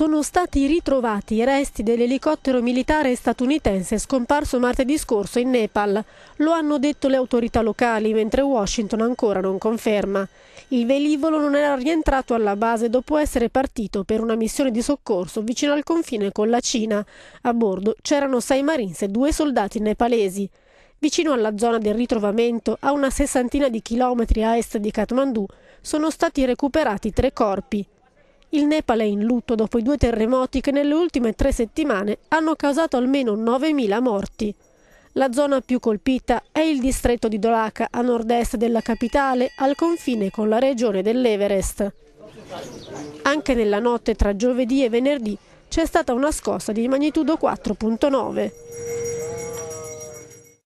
sono stati ritrovati i resti dell'elicottero militare statunitense scomparso martedì scorso in Nepal. Lo hanno detto le autorità locali, mentre Washington ancora non conferma. Il velivolo non era rientrato alla base dopo essere partito per una missione di soccorso vicino al confine con la Cina. A bordo c'erano sei marines e due soldati nepalesi. Vicino alla zona del ritrovamento, a una sessantina di chilometri a est di Kathmandu, sono stati recuperati tre corpi. Il Nepal è in lutto dopo i due terremoti che nelle ultime tre settimane hanno causato almeno 9.000 morti. La zona più colpita è il distretto di Dolaka, a nord-est della capitale, al confine con la regione dell'Everest. Anche nella notte tra giovedì e venerdì c'è stata una scossa di magnitudo 4.9.